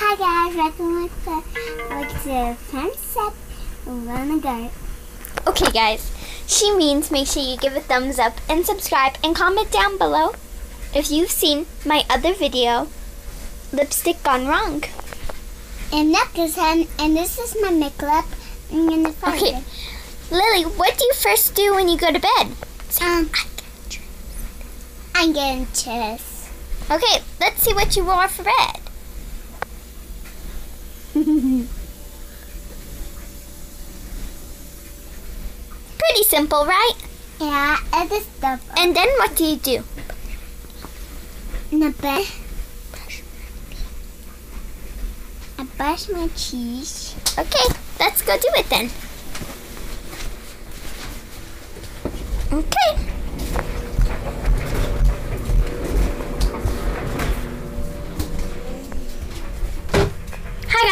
Hi guys, welcome the with the up. We're gonna go. Okay, guys. She means make sure you give a thumbs up and subscribe and comment down below if you've seen my other video, Lipstick Gone Wrong. And that is him, and this is my makeup. I'm gonna find Okay. it. Lily, what do you first do when you go to bed? Um, I'm getting chess. Okay, let's see what you wore for bed. Pretty simple, right? yeah, and this stuff. And then what do you do? The bed. I brush my teeth. Okay, let's go do it then. Okay.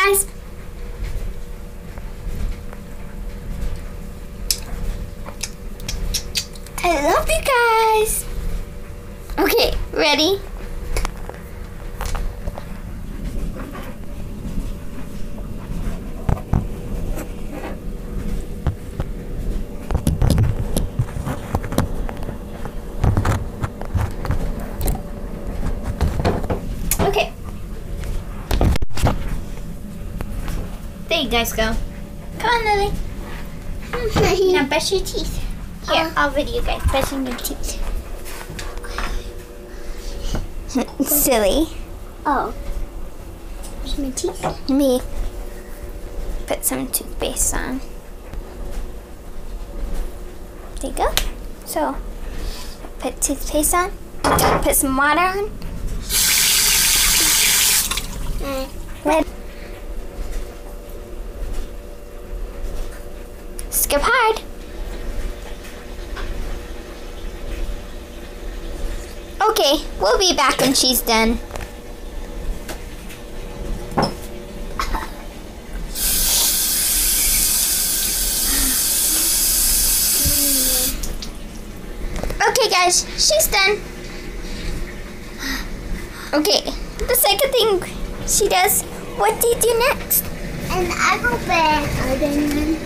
Guys. I love you guys. Okay, ready? Okay. There you guys go. Come on, Lily. Now brush your teeth. Here, I'll video you guys brushing your teeth. Silly. Oh. Brush my teeth. Me. Put some toothpaste on. There you go. So, put toothpaste on. Put some water on. Uh, Red. Hard. Okay, we'll be back when she's done. Okay, guys, she's done. Okay, the second thing she does, what do you do next? and I go back. I then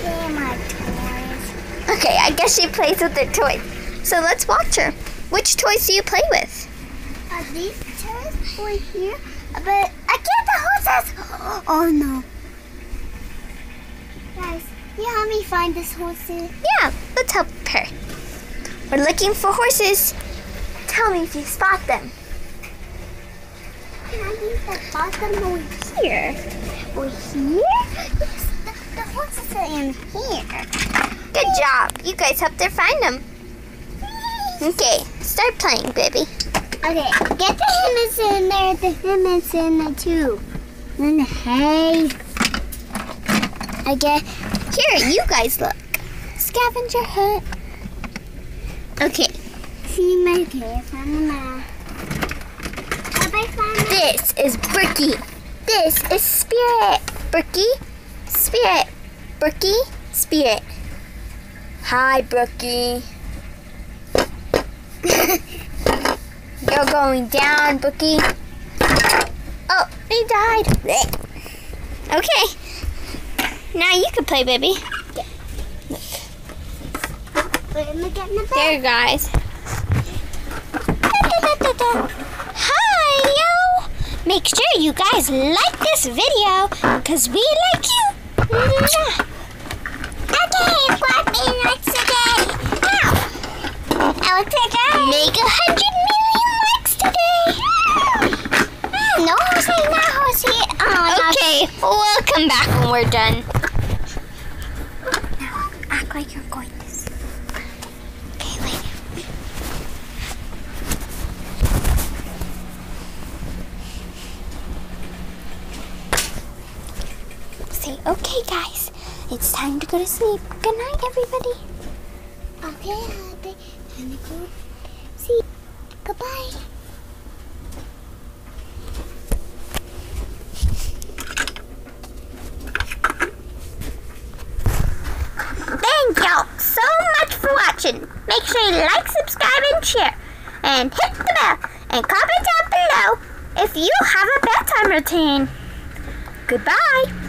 play my toys. Okay, I guess she plays with the toys. So let's watch her. Which toys do you play with? Are these toys over here? But I get the horses. Oh no. Guys, you help me find this horses. Yeah, let's help her. We're looking for horses. Tell me if you spot them. Can I use the bottom over here? Over here? Yes, the, the horses are in here. Job. You guys helped her find them. Okay, start playing, baby. Okay, get the hummus in there, the hummus in there too. And the hay. get Here, you guys look. Scavenger hunt. Okay, see my cave on the map. Have I found this is Brookie. This is Spirit. Brookie, Spirit. Brookie, Spirit. Hi, Brookie. You're going down, Brookie. Oh, he died. Okay. Now you can play, baby. Wait, am I getting the There, guys. Hi, yo! Make sure you guys like this video, because we like you. Mm-hmm. Mwah. Okay, what me likes today? Now, I will take out. Make a hundred million likes today. Ah, no, Jose, not Jose. Oh, Okay, we'll come back when we're done. no. Act like you're going to sleep. Okay, wait. Say, okay, guys, it's time to go to sleep. Good night, everybody. Okay, Happy. Time to go. See. Goodbye. Thank y'all so much for watching. Make sure you like, subscribe, and share. And hit the bell. And comment down below if you have a bedtime routine. Goodbye.